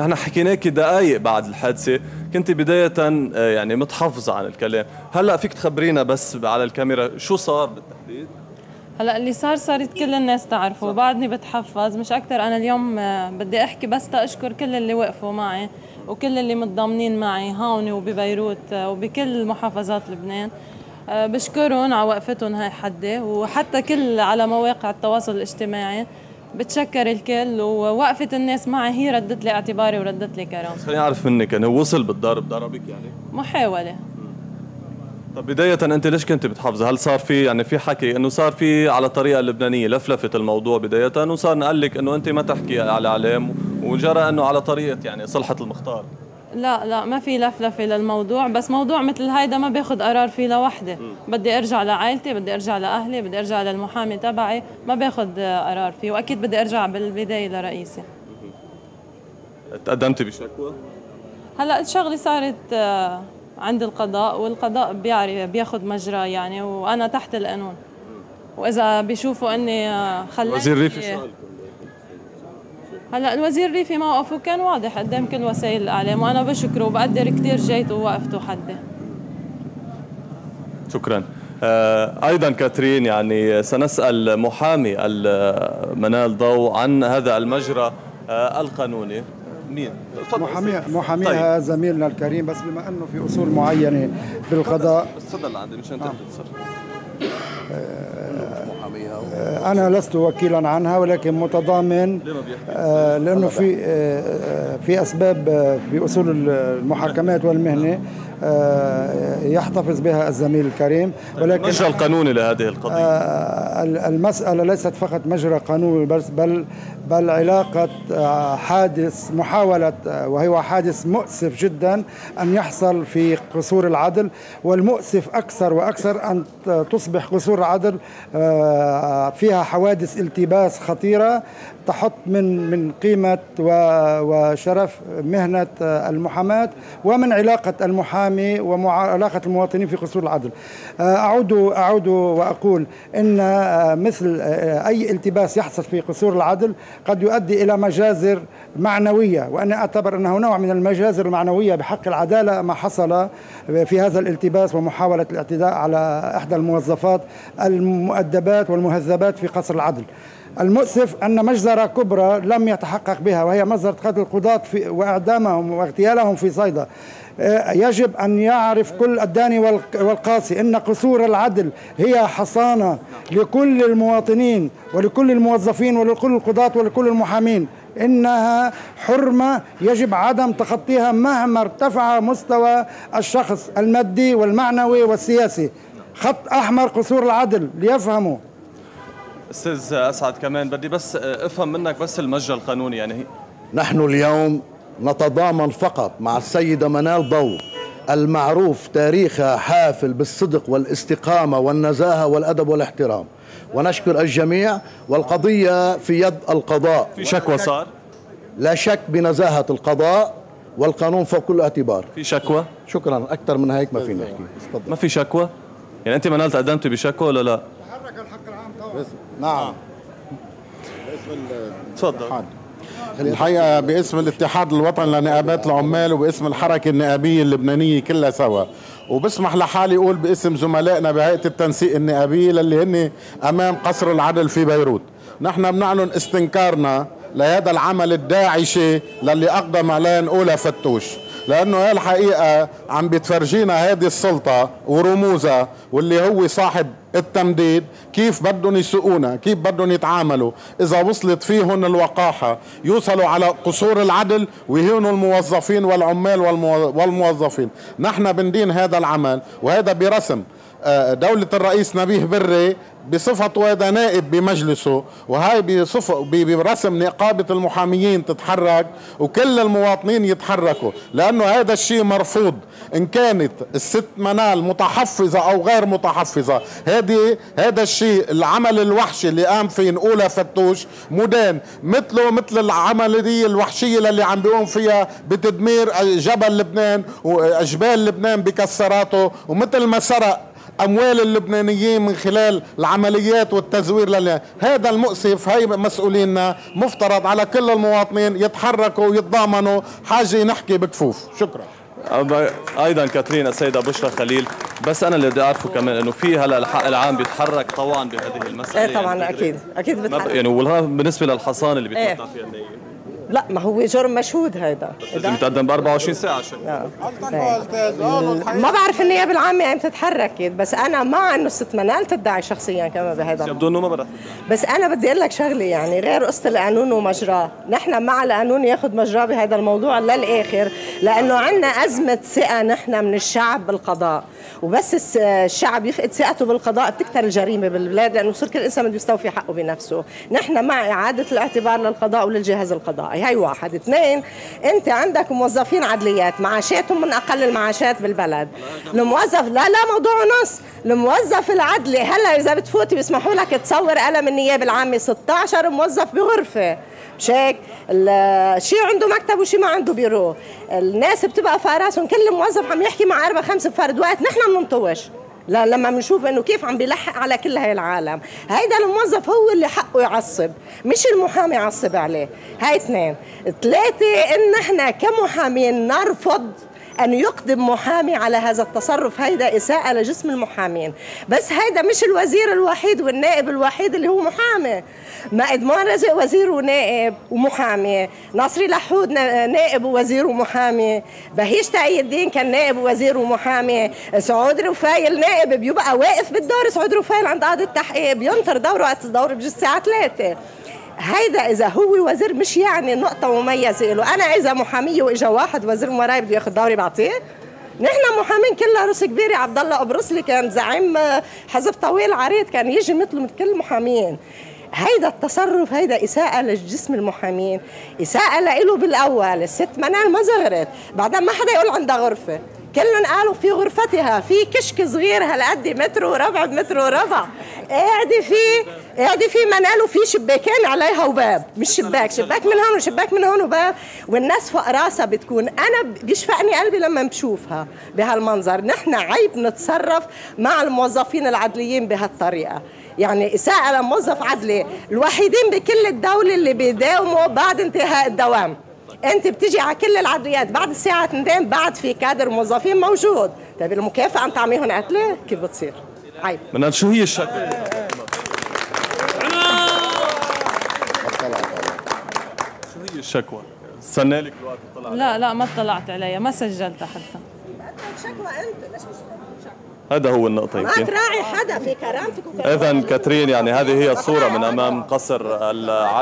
نحن حكيناك دقائق بعد الحادثة. كنت بداية آه، يعني متحفظة عن الكلام. هلأ فيك تخبرينا بس على الكاميرا شو صار بالتحديد؟ هلأ اللي صار صارت كل الناس تعرفه. وبعدني بتحفظ. مش أكثر أنا اليوم آه، بدي أحكي بس تأشكر كل اللي وقفوا معي وكل اللي متضامنين معي هون وببيروت آه، وبكل محافظات لبنان. بشكرهم على وقفتهم هاي حدي وحتى كل على مواقع التواصل الاجتماعي. بتشكر الكل ووقفة الناس معي هي ردت لي اعتباري وردت لي كرم خليني أعرف منك انه وصل بالضرب ضربك يعني؟ محاولة. طب بداية أنت ليش كنت بتحافظي؟ هل صار في يعني في حكي إنه صار في على الطريقة اللبنانية لفلفت الموضوع بداية وصار نقول لك إنه أنت ما تحكي على اعلام وجرى إنه على طريقة يعني صلحة المختار؟ لا لا ما في لفلفة للموضوع بس موضوع مثل هيدا ما باخذ قرار فيه لوحدي بدي ارجع لعائلتي بدي ارجع لأهلي بدي ارجع للمحامي تبعي ما باخذ قرار فيه وأكيد بدي ارجع بالبداية لرئيسي. تقدمتي بشكوى؟ هلأ الشغلة صارت آه، عند القضاء والقضاء بيعرف بياخذ مجرى يعني وأنا تحت القانون. وإذا بيشوفوا إني آه، خليت وزير ريفي شو هلا الوزير ريفي موقفه كان واضح قدام كل وسائل الإعلام وأنا بشكره وبقدر كثير جيته ووقفته حدي شكرا آه، أيضا كاترين يعني سنسأل محامي منال ضوء عن هذا المجرى آه، القانوني مين؟ محامي محاميها طيب. زميلنا الكريم بس بما أنه في أصول معينة بالقضاء بس تفضل عندي مشان آه. أنا لست وكيلا عنها ولكن متضامن آه، لأنه في آه، في أسباب بأصول المحاكمات والمهنة آه، يحتفظ بها الزميل الكريم ولكن المجرى القانوني لهذه القضية؟ المسألة ليست فقط مجرى قانوني بل بل علاقة حادث محاولة وهو حادث مؤسف جدا أن يحصل في قصور العدل والمؤسف أكثر وأكثر أن تصبح قصور العدل فيها حوادث التباس خطيرة تحط من من قيمة وشرف مهنة المحاماة ومن علاقة المحامي وعلاقة المواطنين في قصور العدل. أعود أعود وأقول إن مثل أي التباس يحصل في قصور العدل قد يؤدي إلى مجازر معنوية وأنا أعتبر أنه نوع من المجازر المعنوية بحق العدالة ما حصل في هذا الالتباس ومحاولة الاعتداء على إحدى الموظفات المؤدبات والمهذبات في قصر العدل. المؤسف أن مجزرة كبرى لم يتحقق بها وهي مجزرة قتل القضاة وإعدامهم واغتيالهم في صيدا. آه، يجب أن يعرف كل الداني والقاسي أن قصور العدل هي حصانة لكل المواطنين ولكل الموظفين ولكل القضاة ولكل المحامين. إنها حرمة يجب عدم تخطيها مهما ارتفع مستوى الشخص المادي والمعنوي والسياسي. خط أحمر قصور العدل ليفهموا. أستاذ أسعد كمان بدي بس أفهم منك بس المجرى القانوني يعني. نحن اليوم نتضامن فقط مع السيدة منال ضوء المعروف تاريخها حافل بالصدق والاستقامة والنزاهة والأدب والاحترام. ونشكر الجميع والقضية في يد القضاء. في شكوى صار لا شك بنزاهة القضاء والقانون فوق كل اعتبار. في شكوى؟ شكرا أكثر من هيك ما فينا نحكي. ما في شكوى؟ يعني أنت منال تقدمتي بشكوى ولا لا؟ طبعا نعم. تفضل الحقيقة باسم الاتحاد الوطني لنقابات العمال وباسم الحركة النقابية اللبنانية كلها سوا. وبسمح لحالي أقول باسم زملائنا بهيئة التنسيق النقابية للي هن أمام قصر العدل في بيروت. نحن بنعلن استنكارنا لهذا العمل الداعشي للي أقدم عليه أولى فتوش. لأنه هي الحقيقة عم بتفرجينا هذه السلطة ورموزها واللي هو صاحب التمديد كيف بدهم يسوقونا كيف بدهم يتعاملوا. إذا وصلت فيهم الوقاحة يوصلوا على قصور العدل ويهينوا الموظفين والعمال والموظفين. نحن بندين هذا العمل وهذا برسم. دولة الرئيس نبيه بري بصفته هذا نائب بمجلسه وهاي بصفة برسم نقابة المحاميين تتحرك وكل المواطنين يتحركوا لأنه هذا الشيء مرفوض. إن كانت الست منال متحفظة أو غير متحفظة هذه هذا الشيء العمل الوحشي اللي قام فيه أولى فتوش مدان مثله مثل العملية الوحشية اللي عم بيقوم فيها بتدمير جبل لبنان وجبال لبنان بكسراته ومثل ما سرق أموال اللبنانيين من خلال العمليات والتزوير لله هذا المؤسف هي مسؤولينا مفترض على كل المواطنين يتحركوا ويتضامنوا. حاجة نحكي بكفوف. شكرا. أيضا كاترين السيدة بشرى خليل بس أنا اللي بدي أعرفه كمان إنه في هلا الحق العام بيتحرك طوعا بهذه المسألة. إيه طبعا يعني أكيد أكيد بتحرك يعني بالنسبة للحصان اللي إيه. بيتمتع فيها النايب لا ما هو جرم مشهود هيدا. لازم يتقدم ب 24 ساعة عشان. ما بعرف النيابه العامه إمتى تحركت بس أنا مع إنه ست منال تدعي شخصيا كمان بهذا الموضوع. يبدو انه ما بدها بس أنا بدي أقول لك شغلة يعني غير قصة القانون ومجراه. نحن مع القانون ياخذ مجراه بهذا الموضوع للآخر لأنه عندنا أزمة ثقة نحن من الشعب بالقضاء. وبس الشعب يفقد ثقته بالقضاء بتكتر الجريمة بالبلاد لأنه صار كل إنسان بده يستوفي حقه بنفسه. نحن مع إعادة الاعتبار للقضاء وللجهاز القضائي. هاي واحد اثنين. أنت عندك موظفين عدليات معاشاتهم من أقل المعاشات بالبلد. الموظف لا لا موضوع نص. الموظف العدلي هلا إذا بتفوتي بيسمحوا لك تصور قلم النيابة العامة 16 موظف بغرفة. مش هيك؟ شي عنده مكتب وشي ما عنده بيرو. الناس بتبقى فراسهم كل موظف عم يحكي مع أربع خمس فرد وقت. نحن بننطوش لما بنشوف إنه كيف عم بيلحق على كل هاي العالم. هيدا الموظف هو اللي حقه يعصب مش المحامي يعصب عليه. هاي اثنين. ثلاثة إن نحن كمحامين نرفض أن يقدم محامي على هذا التصرف. هيدا إساءة لجسم المحامين. بس هيدا مش الوزير الوحيد والنائب الوحيد اللي هو محامي. ما إدمون رزق وزير ونائب ومحامي. ناصري لحود نا- نائب ووزير ومحامي. بهيج تقي الدين كان نائب ووزير ومحامي. سعود رفايل نائب بيبقى واقف بالدور سعود رفايل عند قاضي التحقيق. بينطر دوره الدور بجوز الساعة 3 هيدا إذا هو وزير مش يعني نقطة مميزة له أنا إذا محاميه وإجا واحد وزير وراي بده ياخذ دوري بعطيه. نحن محامين كلها روس كبيرة. عبد الله قبرصي كان زعيم حزب طويل عريض كان يجي مثله مثل كل المحامين هيدا التصرف هيدا إساءة لجسم المحامين. إساءة لإله بالأول. الست منال ما زغرت. بعدين ما حدا يقول عندها غرفة. كلهم قالوا في غرفتها في كشك صغير هالقد متر وربع بمتر وربع قاعدة فيه قاعدة فيه منال وفي شباكين عليها وباب مش شباك شباك من هون وشباك من هون وباب. والناس فوق راسها بتكون أنا بيشفقني قلبي لما بشوفها بهالمنظر. نحن عيب نتصرف مع الموظفين العدليين بهالطريقة. يعني إساءة لموظف عدلي الوحيدين بكل الدولة اللي بيداوموا بعد انتهاء الدوام. انت بتيجي على كل العدليات بعد الساعة 2 بعد في كادر موظفين موجود. طيب المكافأة انت عميهم قتلة؟ كيف بتصير؟ عيب منال شو هي الشكوى؟ شو هي الشكوى؟ استنى لك الوقت لا لا ما اطلعت عليها ما سجلتها حتى. شكوى انت ليش هذا هو النقطة ما تراعي حدا في كرامتك وكرامتك. إذا كاترين يعني هذه هي الصورة من أمام قصر العدل.